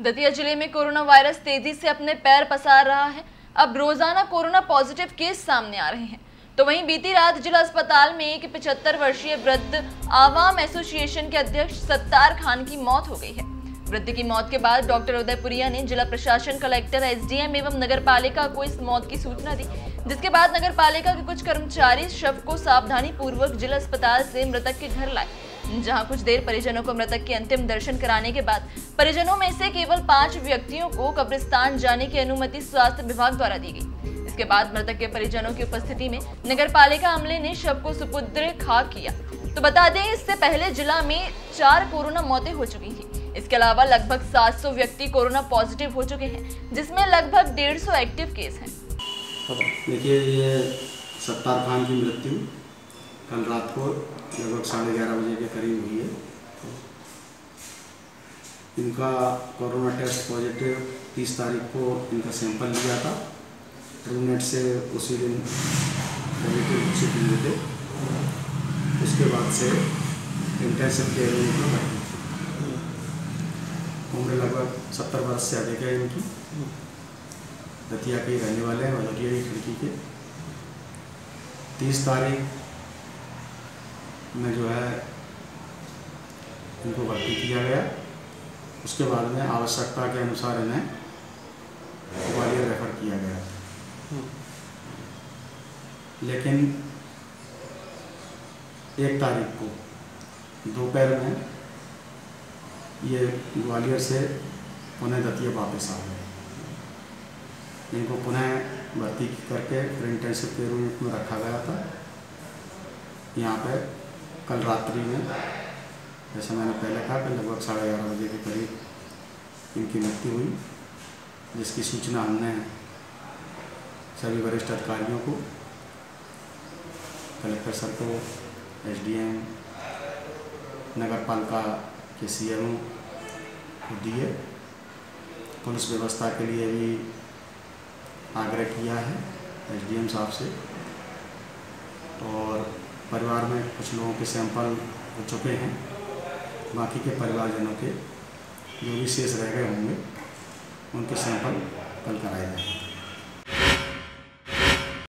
दतिया ज़िले में corona virus तेज़ी से अपने पैर पसार रहा है। अब रोज़ाना कोरोना पॉजिटिव केस सामने आ रहे हैं। तो वहीं बीती रात जिला अस्पताल में एक पिछहत्तर वर्षीय वृद्ध आवाम एसोसिएशन के अध्यक्ष सत्तार खान की मौत हो गई है। वृद्ध की मौत के बाद डॉक्टर उदयपुरिया ने जिला प्रशासन कलेक्टर, एसडीएम एवं नगर पालिका को इस मौत की सूचना दी, जिसके बाद नगर पालिका के कुछ कर्मचारी शव को सावधानी पूर्वक जिला अस्पताल से मृतक के घर लाए। जहाँ कुछ देर परिजनों को मृतक के अंतिम दर्शन कराने के बाद परिजनों में से केवल पाँच व्यक्तियों को कब्रिस्तान जाने की अनुमति स्वास्थ्य विभाग द्वारा दी गई। इसके बाद मृतक के परिजनों की उपस्थिति में नगर पालिका अमले ने शव को सुपुत्र खाक किया। तो बता दें, इससे पहले जिला में चार कोरोना मौतें हो चुकी थी। इसके अलावा लगभग 700 व्यक्ति कोरोना पॉजिटिव हो चुके हैं, जिसमें लगभग 150 एक्टिव केस हैं। देखिए, ये सत्तार खान की मृत्यु कल रात को लगभग साढ़े ग्यारह बजे के करीब हुई है। तो इनका कोरोना टेस्ट पॉजिटिव तीस तारीख को इनका सैंपल लिया था। ट्रूनेट से उसी दिन पॉजिटिव घोषित हुए थे। उसके बाद से इंटेंसिव केयर में भर्ती उम्र लगभग सत्तर वर्ष से अधिक है इनकी। दतिया के रहने वाले हैं वलगिया की खिड़की के। तीस तारीख में जो है, इनको भर्ती किया गया। उसके बाद में आवश्यकता के अनुसार इन्हें ग्वालियर रेफर किया गया। लेकिन एक तारीख को, दोपहर में ये ग्वालियर से पुनः दतिया वापस आ गए। इनको पुनः भर्ती करके फिर इंटर्नशिप के यूनिट में रखा गया था। यहाँ पे कल रात्रि में, जैसे मैंने पहले कहा कि लगभग साढ़े ग्यारह बजे के करीब इनकी मृत्यु हुई, जिसकी सूचना हमने सभी वरिष्ठ अधिकारियों को, कलेक्टर सर को, एसडीएम नगर पालिका के सी एम को दिए। पुलिस व्यवस्था के लिए भी आग्रह किया है एसडीएम साहब से। और परिवार में कुछ लोगों के सैंपल हो चुके हैं। बाकी के परिवारजनों के जो भी शेष रह गए होंगे, उनके सैंपल कल कराए जाएँगे।